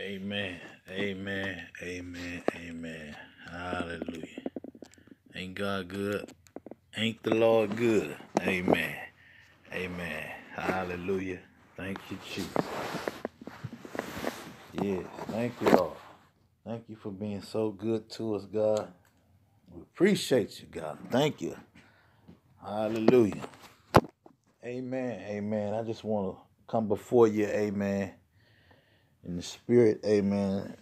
Amen. Amen. Amen. Amen. Hallelujah. Ain't God good? Ain't the Lord good? Amen. Amen. Hallelujah. Thank you, Jesus. Yes. Thank you, Lord. Thank you for being so good to us, God. We appreciate you, God. Thank you. Hallelujah. Amen. Amen. I just want to come before you, amen, in the spirit, amen,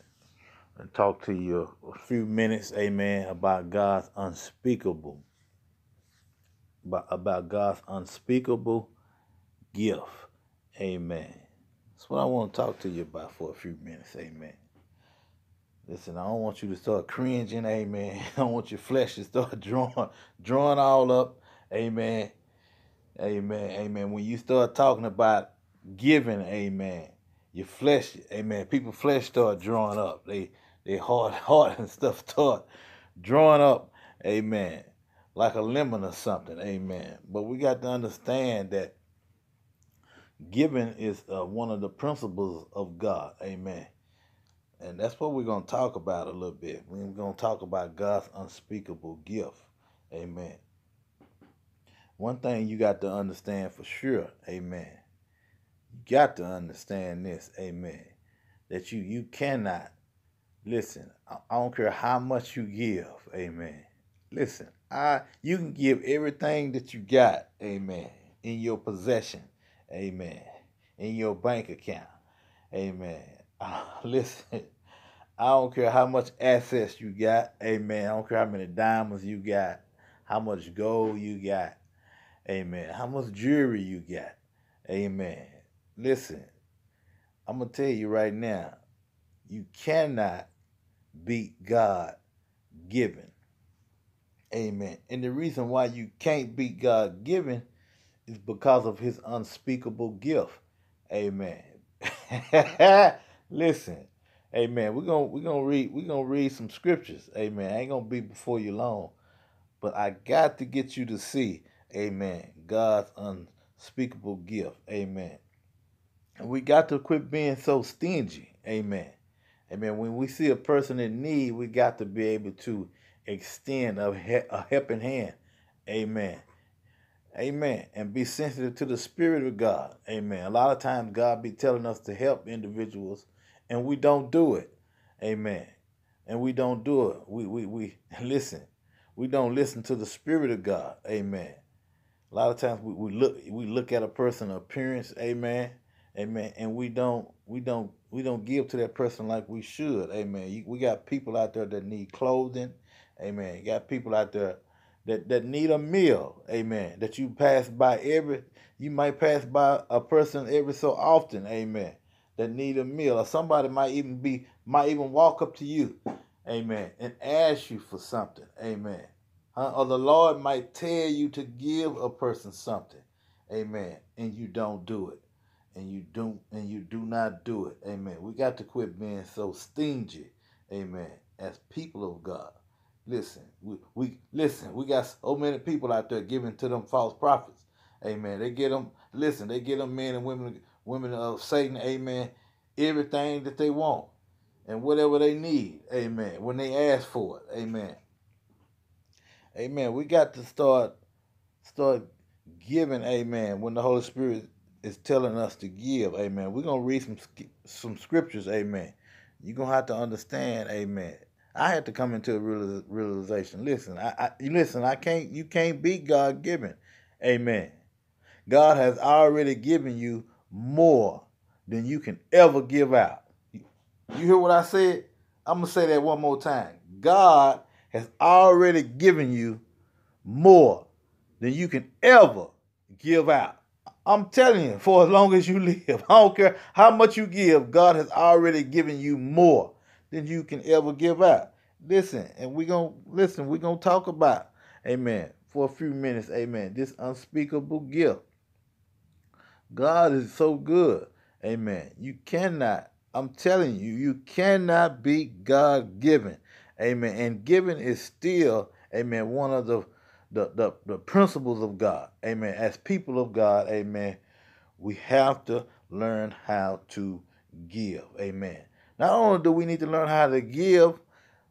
and talk to you a few minutes, amen, about God's unspeakable, about, about God's unspeakable gift. Amen. That's what I want to talk to you about for a few minutes. Amen. Listen, I don't want you to start cringing. Amen. I don't want your flesh to start drawing, drawing all up. Amen. Amen. Amen. When you start talking about giving, amen, your flesh, amen, people flesh start drawing up. They they heart, heart and stuff start drawing up, amen, like a lemon or something, amen. But we got to understand that giving is uh, one of the principles of God. Amen. And that's what we're going to talk about a little bit. We're going to talk about God's unspeakable gift. Amen. One thing you got to understand for sure, amen. Got to understand this, amen. That you you cannot listen. I, I don't care how much you give, amen. Listen, I you can give everything that you got, amen, in your possession Amen. In your bank account. Amen. Uh, listen, I don't care how much assets you got. Amen. I don't care how many diamonds you got, how much gold you got. Amen. How much jewelry you got. Amen. Listen, I'm going to tell you right now, you cannot beat God given. Amen. And the reason why you can't beat God given is because of his unspeakable gift. Amen. Listen. Amen. We're gonna we're gonna read we're gonna read some scriptures. Amen. I ain't gonna be before you long. But I got to get you to see, Amen, God's unspeakable gift. Amen. We got to quit being so stingy. Amen. Amen. When we see a person in need, we got to be able to extend a, a helping hand. Amen. Amen. And be sensitive to the Spirit of God. Amen. A lot of times God be telling us to help individuals and we don't do it. Amen. And we don't do it. We we we listen. We don't listen to the Spirit of God. Amen. A lot of times we, we look we look at a person's appearance, amen. Amen. And we don't we don't we don't give to that person like we should. Amen. We got people out there that need clothing. Amen. You got people out there that, that need a meal, amen. That you pass by every, you might pass by a person every so often, amen. That need a meal, or somebody might even be, might even walk up to you, amen, and ask you for something, amen. Or the Lord might tell you to give a person something, amen, and you don't do it, and you don't, and you do not do it, amen. We got to quit being so stingy, amen, as people of God. Listen, we, we listen. We got so many people out there giving to them false prophets. Amen. They get them. Listen, they get them men and women, women of Satan. Amen. Everything that they want and whatever they need. Amen. When they ask for it. Amen. Amen. We got to start start giving. Amen. When the Holy Spirit is telling us to give. Amen. We're gonna read some some scriptures. Amen. You're gonna have to understand. Amen I had to come into a real, realization. Listen, I, I listen. I can't. You can't beat God given. Amen. God has already given you more than you can ever give out. You hear what I said? I'm gonna say that one more time. God has already given you more than you can ever give out. I'm telling you, for as long as you live, I don't care how much you give, God has already given you more than you can ever give out. Listen, and we're going to listen, we're going to talk about, amen, for a few minutes, amen, this unspeakable gift. God is so good, amen. You cannot, I'm telling you, you cannot be God given, amen. And giving is still, amen, one of the the, the, the principles of God. Amen. As people of God, amen, we have to learn how to give. Amen. Not only do we need to learn how to give,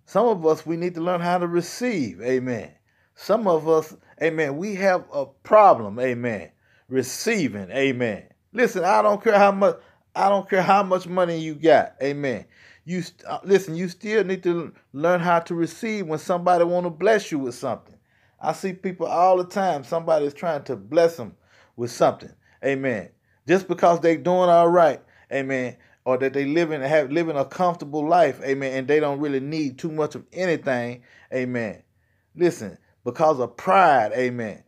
some of us we need to learn how to receive. Amen. Some of us, amen, we have a problem, amen, receiving, amen. Listen, I don't care how much I don't care how much money you got. Amen. You uh, listen, you still need to learn how to receive when somebody want to bless you with something. I see people all the time. Somebody is trying to bless them with something. Amen. Just because they doing all right. Amen. Or that they living have living a comfortable life. Amen. And they don't really need too much of anything. Amen. Listen, because of pride. Amen.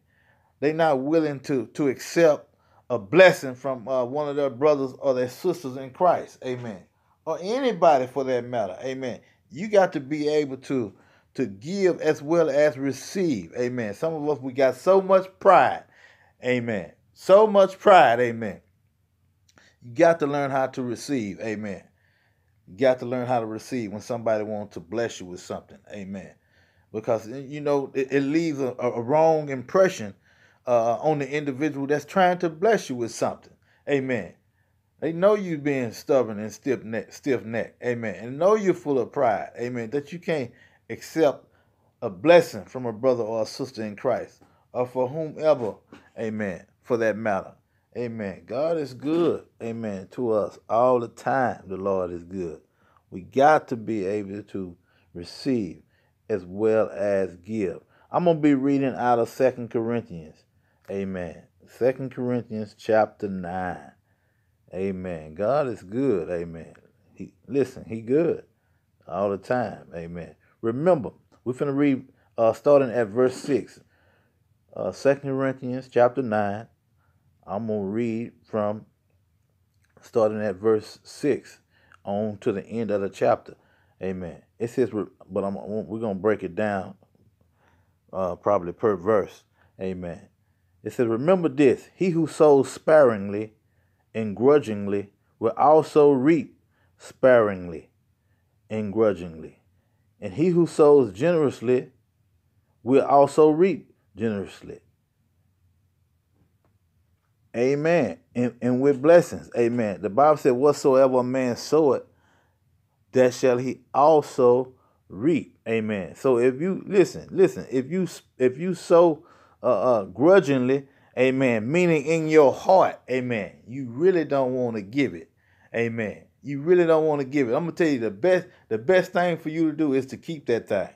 They not willing to to accept a blessing from uh, one of their brothers or their sisters in Christ. Amen. Or anybody for that matter. Amen. You got to be able to to give as well as receive. Amen. Some of us we got so much pride. Amen. So much pride. Amen. You got to learn how to receive. Amen. You got to learn how to receive when somebody wants to bless you with something. Amen. Because you know it, it leaves a, a wrong impression uh, on the individual that's trying to bless you with something. Amen. They know you being stubborn and stiff neck, stiff neck. Amen. And know you're full of pride. Amen. That you can't accept a blessing from a brother or a sister in Christ, or for whomever, amen, for that matter. Amen. God is good, amen, to us all the time. The Lord is good. We got to be able to receive as well as give. I'm going to be reading out of Second Corinthians. Amen. Second Corinthians chapter 9. Amen. God is good. Amen. He listen, he good all the time. Amen. Remember, we're going to read uh, starting at verse 6. Uh, 2 Corinthians chapter 9. I'm going to read from starting at verse 6 on to the end of the chapter. Amen. It says, but I'm, we're going to break it down uh, probably per verse. Amen. It says, Remember this he who sows sparingly and grudgingly will also reap sparingly and grudgingly. And he who sows generously will also reap generously. Amen. And, and with blessings. Amen. The Bible said, Whatsoever a man soweth, that shall he also reap. Amen. So if you listen, listen, if you if you sow uh, uh grudgingly, amen, meaning in your heart, amen, you really don't want to give it. Amen you really don't want to give it. I'm gonna tell you the best the best thing for you to do is to keep that thing.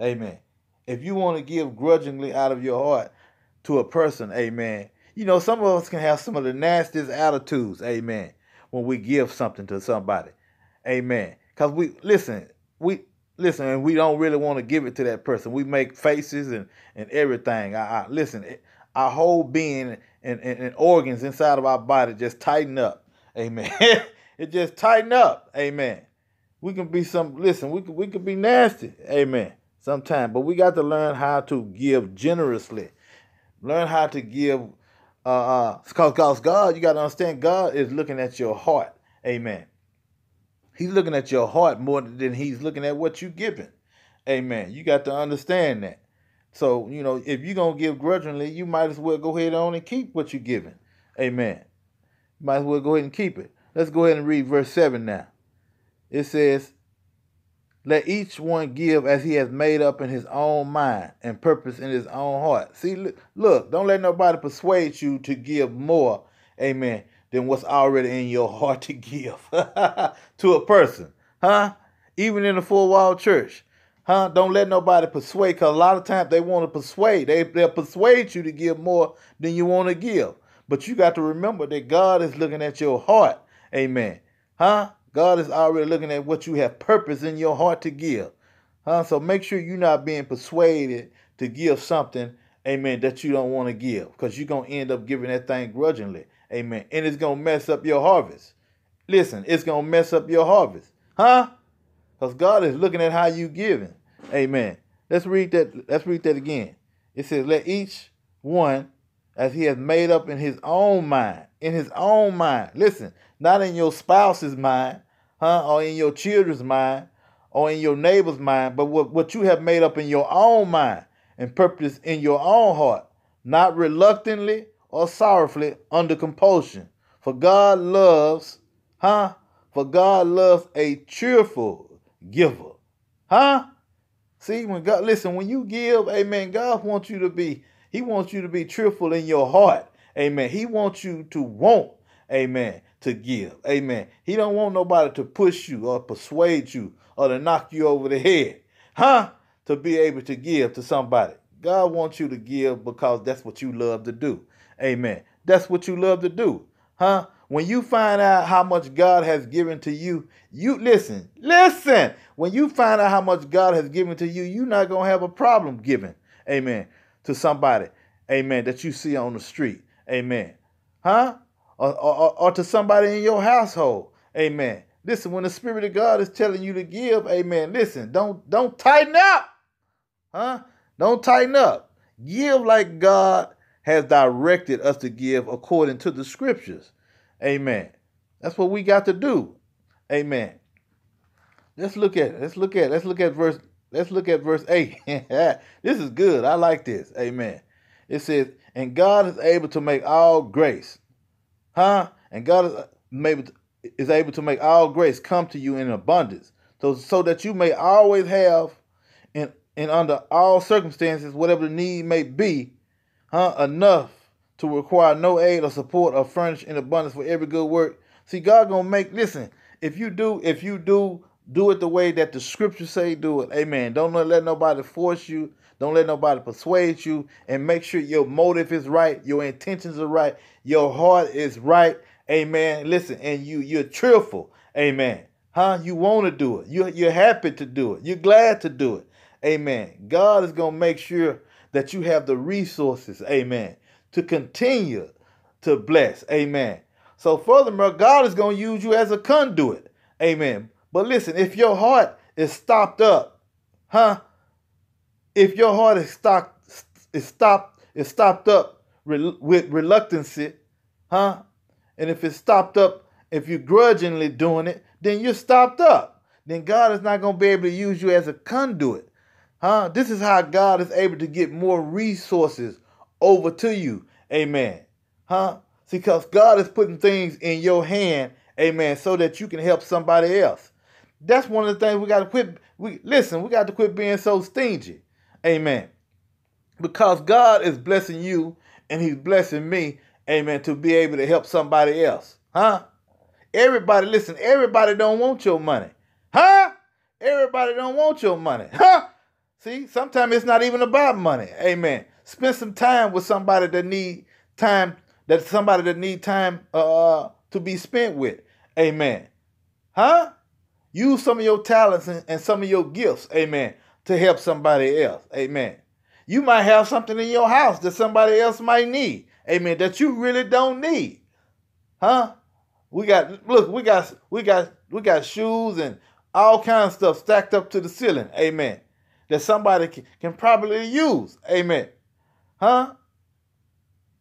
Amen. If you want to give grudgingly out of your heart to a person, amen. You know, some of us can have some of the nastiest attitudes, amen, when we give something to somebody. Amen. Cause we listen, we listen, and we don't really want to give it to that person. We make faces and and everything. I, I listen, our whole being and, and, and organs inside of our body just tighten up. Amen. It just tighten up. Amen. We can be some listen, we could we could be nasty. Amen. Sometimes. But we got to learn how to give generously. Learn how to give uh uh because God, you gotta understand, God is looking at your heart. Amen. He's looking at your heart more than he's looking at what you're giving. Amen. You got to understand that. So, you know, if you're going to give grudgingly, you might as well go ahead on and keep what you're giving. Amen. Might as well go ahead and keep it. Let's go ahead and read verse 7 now. It says, Let each one give as he has made up in his own mind and purpose in his own heart. See, look, don't let nobody persuade you to give more, amen, than what's already in your heart to give to a person. Huh? Even in the full wall church. Huh? Don't let nobody persuade, because a lot of times they want to persuade. They, they'll persuade you to give more than you want to give. But you got to remember that God is looking at your heart Amen. Huh? God is already looking at what you have purpose in your heart to give. Huh? So make sure you're not being persuaded to give something, amen, that you don't want to give. Because you're going to end up giving that thing grudgingly. Amen. And it's going to mess up your harvest. Listen, it's going to mess up your harvest. Huh? Because God is looking at how you giving. Amen. Let's read that. Let's read that again. It says, Let each one as he has made up in his own mind. In his own mind. Listen, not in your spouse's mind, huh? Or in your children's mind, or in your neighbor's mind, but what, what you have made up in your own mind and purpose in your own heart, not reluctantly or sorrowfully under compulsion. For God loves, huh? For God loves a cheerful giver. Huh? See, when God, listen, when you give, amen, God wants you to be, He wants you to be cheerful in your heart. Amen. He wants you to want, amen, to give. Amen. He don't want nobody to push you or persuade you or to knock you over the head. Huh? To be able to give to somebody. God wants you to give because that's what you love to do. Amen. That's what you love to do. Huh? When you find out how much God has given to you, you listen, listen. When you find out how much God has given to you, you're not going to have a problem giving, amen, to somebody, amen, that you see on the street, amen. Huh? Or, or, or to somebody in your household, amen. Listen, when the Spirit of God is telling you to give, amen, listen, don't don't tighten up. Huh? Don't tighten up. Give like God has directed us to give according to the scriptures. Amen. That's what we got to do. Amen. Let's look at it. Let's look at it. Let's look at verse let's look at verse 8. this is good. I like this. Amen. It says, "And God is able to make all grace." Huh? And God is uh, maybe is able to make all grace come to you in abundance. So so that you may always have in and under all circumstances whatever the need may be, huh, enough to require no aid or support or furnish in abundance for every good work. See, God gonna make listen. If you do, if you do, do it the way that the scriptures say do it. Amen. Don't let nobody force you. Don't let nobody persuade you. And make sure your motive is right, your intentions are right, your heart is right. Amen. Listen, and you you're cheerful. Amen. Huh? You want to do it. You you're happy to do it. You're glad to do it. Amen. God is gonna make sure that you have the resources. Amen to continue to bless. Amen. So, furthermore, God is going to use you as a conduit. Amen. But listen, if your heart is stopped up, huh? If your heart is stopped, is stopped, is stopped up re- with reluctancy, huh? And if it's stopped up, if you're grudgingly doing it, then you're stopped up. Then God is not going to be able to use you as a conduit. Huh? This is how God is able to get more resources over to you. Amen. Huh? See, because God is putting things in your hand, amen, so that you can help somebody else. That's one of the things we got to quit. We listen, we got to quit being so stingy. Amen. Because God is blessing you and He's blessing me, amen, to be able to help somebody else. Huh? Everybody, listen, everybody don't want your money. Huh? Everybody don't want your money. Huh? See, sometimes it's not even about money. Amen. Spend some time with somebody that need time, that somebody that need time uh, to be spent with. Amen. Huh? Use some of your talents and, and some of your gifts, amen, to help somebody else. Amen. You might have something in your house that somebody else might need. Amen. That you really don't need. Huh? We got look, we got we got we got shoes and all kinds of stuff stacked up to the ceiling. Amen. That somebody can, can probably use. Amen. Huh?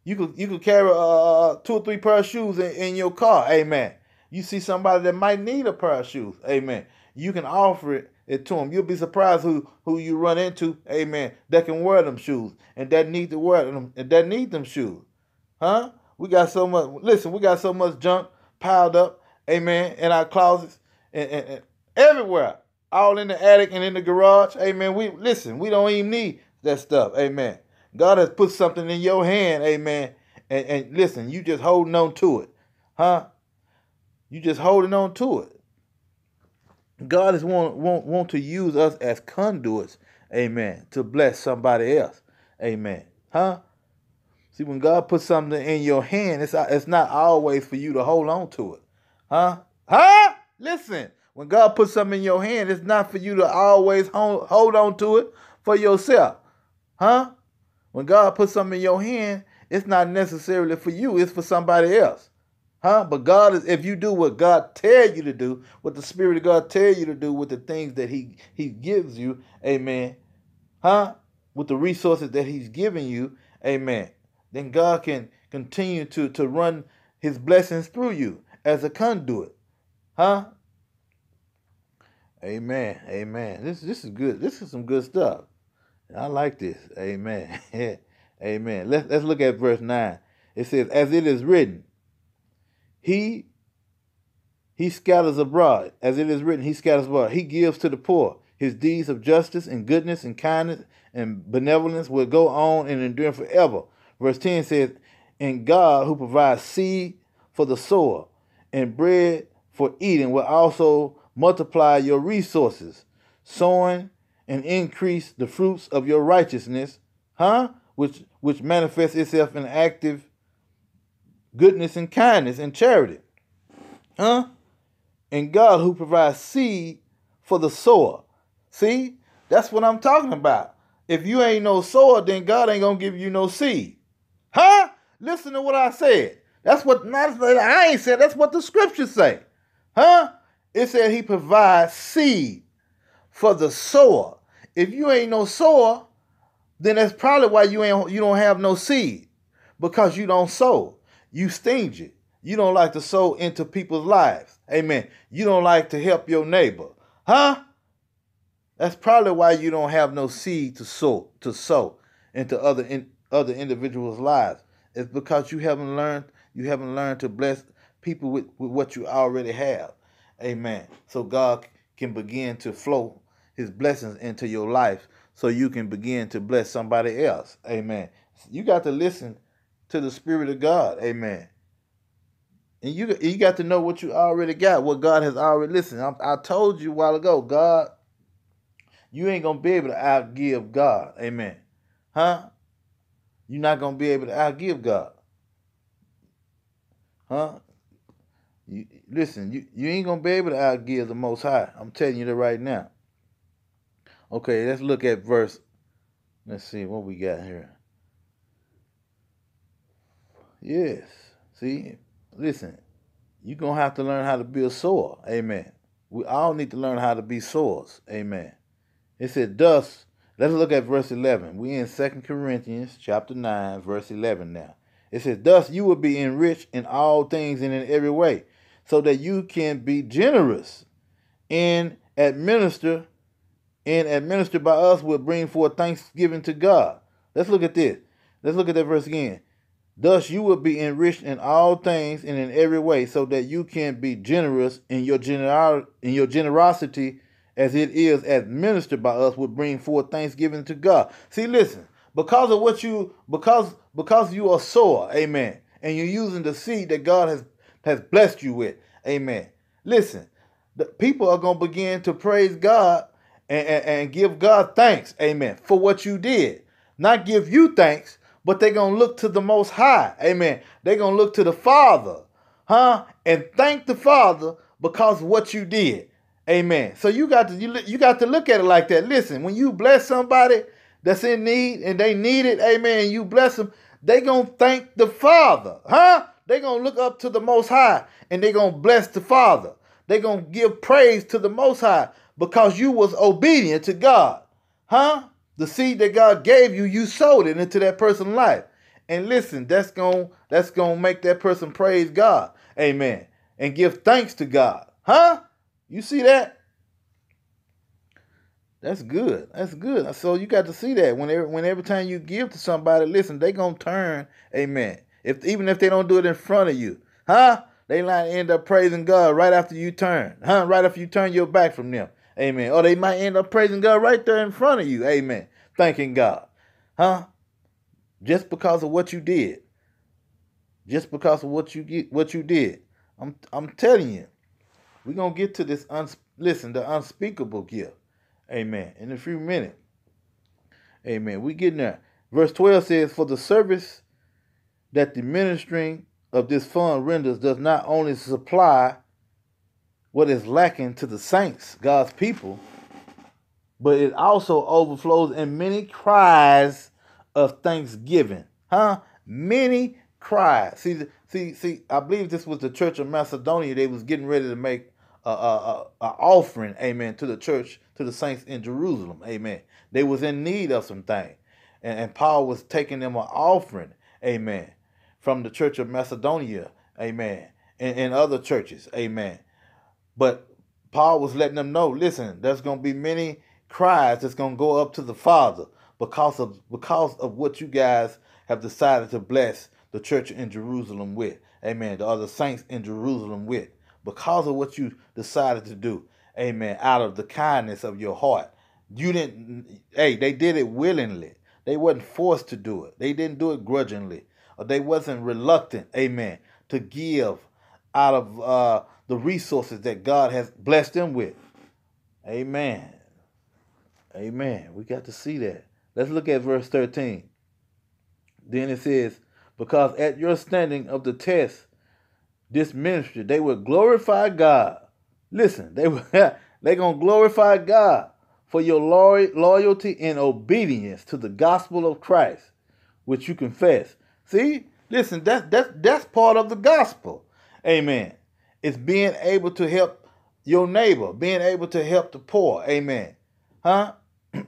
You could you could carry uh, two or three pair of shoes in, in your car. Amen. You see somebody that might need a pair of shoes. Amen. You can offer it, it to them. You'll be surprised who who you run into. Amen. That can wear them shoes and that need to wear them and that need them shoes. Huh? We got so much. Listen, we got so much junk piled up. Amen. In our closets and, and, and everywhere, all in the attic and in the garage. Amen. We listen. We don't even need that stuff. Amen. God has put something in your hand, amen. And, and listen, you just holding on to it. Huh? You just holding on to it. God is want, want, want to use us as conduits, amen, to bless somebody else. Amen. Huh? See, when God puts something in your hand, it's, it's not always for you to hold on to it. Huh? Huh? Listen, when God puts something in your hand, it's not for you to always hold, hold on to it for yourself. Huh? When God puts something in your hand, it's not necessarily for you, it's for somebody else. Huh? But God is if you do what God tell you to do, what the Spirit of God tell you to do with the things that He He gives you, amen. Huh? With the resources that He's giving you, amen. Then God can continue to, to run his blessings through you as a conduit. Huh? Amen. Amen. This this is good. This is some good stuff. I like this. Amen. Amen. Let's, let's look at verse 9. It says, As it is written, He he scatters abroad. As it is written, he scatters abroad. He gives to the poor. His deeds of justice and goodness and kindness and benevolence will go on and endure forever. Verse 10 says, And God, who provides seed for the sower and bread for eating, will also multiply your resources, sowing and increase the fruits of your righteousness, huh? Which which manifests itself in active goodness and kindness and charity. Huh? And God who provides seed for the sower. See? That's what I'm talking about. If you ain't no sower, then God ain't gonna give you no seed. Huh? Listen to what I said. That's what not I ain't said, that's what the scriptures say. Huh? It said he provides seed for the sower. If you ain't no sower, then that's probably why you ain't you don't have no seed. Because you don't sow. You stingy. You don't like to sow into people's lives. Amen. You don't like to help your neighbor. Huh? That's probably why you don't have no seed to sow to sow into other in, other individuals' lives. It's because you haven't learned you haven't learned to bless people with, with what you already have. Amen. So God can begin to flow his blessings into your life so you can begin to bless somebody else. Amen. You got to listen to the Spirit of God. Amen. And you you got to know what you already got, what God has already listened. I, I told you a while ago, God, you ain't gonna be able to outgive God. Amen. Huh? You're not gonna be able to outgive God. Huh? You, listen, you, you ain't gonna be able to outgive the Most High. I'm telling you that right now. Okay, let's look at verse. Let's see what we got here. Yes. See, listen, you're gonna have to learn how to be a sower. Amen. We all need to learn how to be sowers. Amen. It said, thus, let's look at verse 11. We're in Second Corinthians chapter 9, verse 11 now. It says, Thus you will be enriched in all things and in every way, so that you can be generous and administer and administered by us will bring forth thanksgiving to God. Let's look at this. Let's look at that verse again. Thus you will be enriched in all things and in every way, so that you can be generous in your gener- in your generosity as it is administered by us will bring forth thanksgiving to God. See, listen, because of what you because because you are sower, amen, and you're using the seed that God has has blessed you with, amen. Listen, the people are gonna begin to praise God and, and, and give God thanks, amen, for what you did. Not give you thanks, but they're gonna look to the most high, amen. They're gonna look to the Father, huh? And thank the Father because of what you did. Amen. So you got to you, you got to look at it like that. Listen, when you bless somebody, that's in need and they need it, amen, you bless them, they going to thank the Father, huh? they going to look up to the Most High and they going to bless the Father. they going to give praise to the Most High because you was obedient to God, huh? The seed that God gave you, you sowed it into that person's life. And listen, that's going that's going to make that person praise God. Amen. And give thanks to God. Huh? You see that? That's good. That's good. So you got to see that whenever when every time you give to somebody, listen, they gonna turn, amen. If even if they don't do it in front of you, huh? They might end up praising God right after you turn, huh? Right after you turn your back from them, amen. Or they might end up praising God right there in front of you, amen. Thanking God, huh? Just because of what you did, just because of what you get, what you did. I'm I'm telling you, we're gonna get to this. Uns- listen, the unspeakable gift. Amen. In a few minutes. Amen. We getting there. Verse 12 says, For the service that the ministering of this fund renders does not only supply what is lacking to the saints, God's people, but it also overflows in many cries of thanksgiving. Huh? Many cries. See, see, see, I believe this was the church of Macedonia. They was getting ready to make a, a, a, a offering, amen, to the church to the saints in Jerusalem. Amen. They was in need of some things. And, and Paul was taking them an offering, amen, from the church of Macedonia, amen, and, and other churches, amen. But Paul was letting them know, listen, there's going to be many cries that's going to go up to the Father because of because of what you guys have decided to bless the church in Jerusalem with. Amen. The other saints in Jerusalem with. because of what you decided to do. Amen. Out of the kindness of your heart. You didn't hey, they did it willingly. They wasn't forced to do it. They didn't do it grudgingly. Or they wasn't reluctant, amen, to give out of uh, the resources that God has blessed them with. Amen. Amen. We got to see that. Let's look at verse 13. Then it says, Because at your standing of the test, this ministry, they will glorify God. Listen, they will they gonna glorify God for your loyalty and obedience to the gospel of Christ, which you confess. See, listen, that's that's that's part of the gospel. Amen. It's being able to help your neighbor, being able to help the poor. Amen. Huh?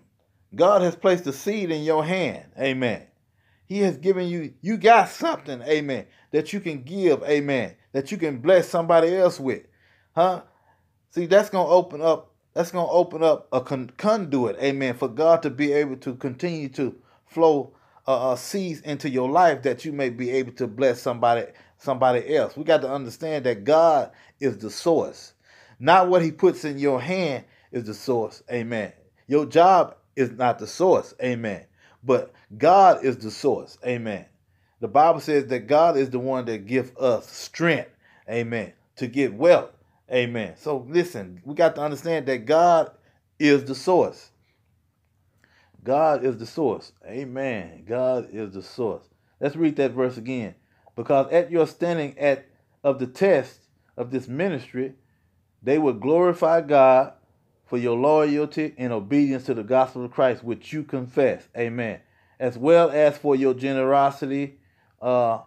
God has placed a seed in your hand. Amen. He has given you, you got something, amen, that you can give, amen, that you can bless somebody else with. Huh? See, that's going to open up, that's going to open up a con- conduit, amen, for God to be able to continue to flow uh, uh, seeds into your life that you may be able to bless somebody somebody else. We got to understand that God is the source. Not what he puts in your hand is the source. Amen. Your job is not the source. Amen. But God is the source. Amen. The Bible says that God is the one that gives us strength. Amen. To get wealth. Amen. So listen, we got to understand that God is the source. God is the source. Amen. God is the source. Let's read that verse again. Because at your standing at of the test of this ministry, they will glorify God for your loyalty and obedience to the gospel of Christ, which you confess. Amen. As well as for your generosity uh,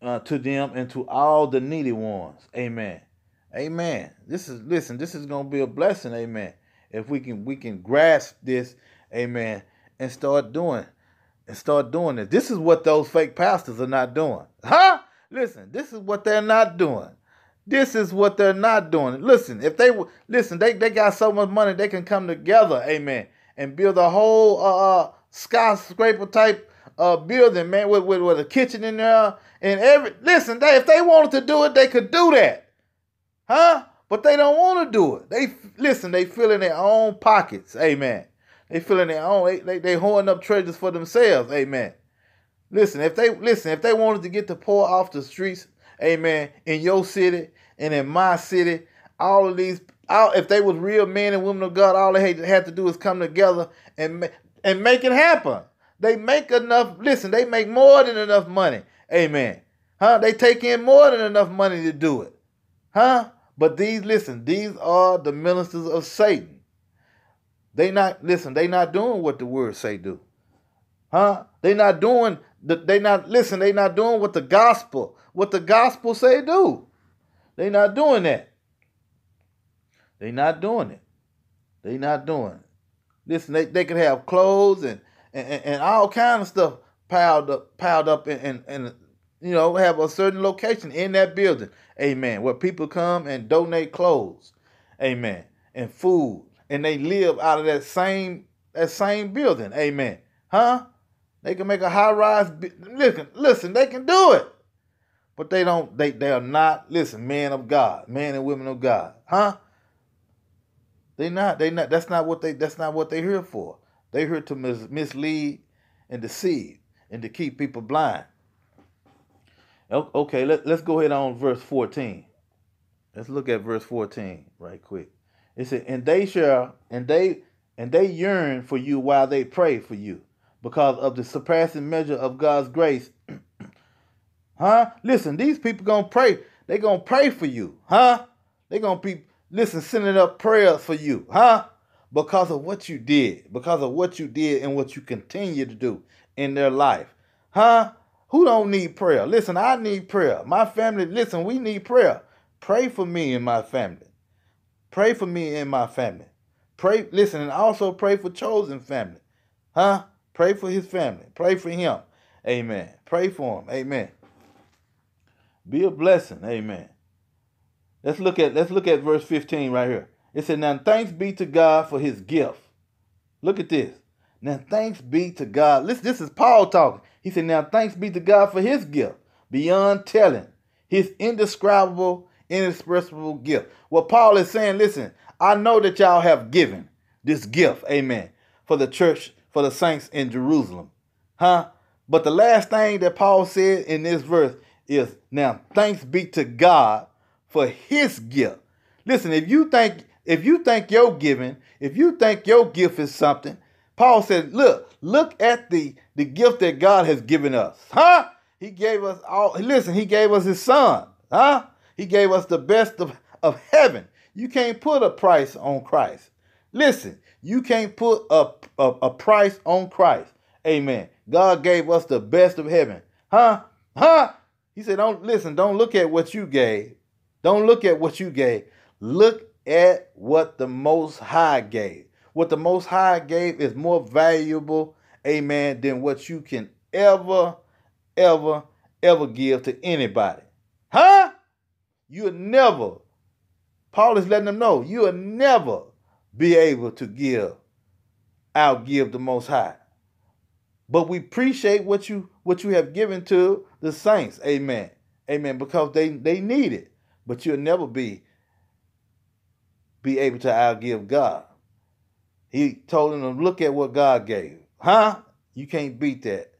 uh, to them and to all the needy ones. Amen. Amen. This is listen. This is going to be a blessing. Amen. If we can we can grasp this. Amen. And start doing and start doing it. This is what those fake pastors are not doing. Huh? Listen. This is what they're not doing. This is what they're not doing. Listen, if they listen, they, they got so much money they can come together, amen, and build a whole uh, uh skyscraper type uh building, man, with, with with a kitchen in there and every listen, they if they wanted to do it, they could do that. Huh? But they don't want to do it. They listen, they fill in their own pockets, amen. They fill in their own they, they, they hoarding up treasures for themselves, amen. Listen, if they listen, if they wanted to get the poor off the streets, amen, in your city, and in my city, all of these, all, if they was real men and women of God, all they had to do is come together and and make it happen. They make enough. Listen, they make more than enough money. Amen. Huh? They take in more than enough money to do it. Huh? But these, listen, these are the ministers of Satan. They not listen. They not doing what the word say do. Huh? They not doing. They not listen. They not doing what the gospel, what the gospel say do. They not doing that. They not doing it. They not doing it. Listen, they, they can have clothes and, and, and all kind of stuff piled up piled up in, in, you know have a certain location in that building. Amen. Where people come and donate clothes. Amen. And food. And they live out of that same that same building. Amen. Huh? They can make a high rise. Listen, listen, they can do it. But they don't, they, they are not, listen, men of God, men and women of God. Huh? They not, they not, that's not what they, that's not what they're here for. They're here to mis- mislead and deceive and to keep people blind. Okay, let, let's go ahead on verse 14. Let's look at verse 14 right quick. It said, and they shall, and they, and they yearn for you while they pray for you because of the surpassing measure of God's grace Huh? Listen, these people gonna pray. They gonna pray for you. Huh? They gonna be listen, sending up prayers for you. Huh? Because of what you did. Because of what you did and what you continue to do in their life. Huh? Who don't need prayer? Listen, I need prayer. My family, listen, we need prayer. Pray for me and my family. Pray for me and my family. Pray, listen, and also pray for chosen family. Huh? Pray for his family. Pray for him. Amen. Pray for him. Amen. Be a blessing. Amen. Let's look at let's look at verse 15 right here. It said, Now thanks be to God for his gift. Look at this. Now thanks be to God. Listen, this is Paul talking. He said, Now thanks be to God for his gift, beyond telling, his indescribable, inexpressible gift. What Paul is saying, listen, I know that y'all have given this gift, amen, for the church, for the saints in Jerusalem. Huh? But the last thing that Paul said in this verse is now thanks be to God for his gift. Listen, if you think if you think your giving, if you think your gift is something, Paul said, look, look at the the gift that God has given us. Huh? He gave us all listen, he gave us his son. Huh? He gave us the best of, of heaven. You can't put a price on Christ. Listen, you can't put a, a, a price on Christ. Amen. God gave us the best of heaven. Huh? Huh? He said, Don't listen, don't look at what you gave. Don't look at what you gave. Look at what the Most High gave. What the Most High gave is more valuable, amen, than what you can ever, ever, ever give to anybody. Huh? You'll never, Paul is letting them know, you'll never be able to give, outgive the Most High. But we appreciate what you what you have given to the saints. Amen. Amen. Because they, they need it. But you'll never be be able to outgive God. He told them, look at what God gave. Huh? You can't beat that.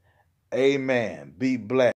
Amen. Be blessed.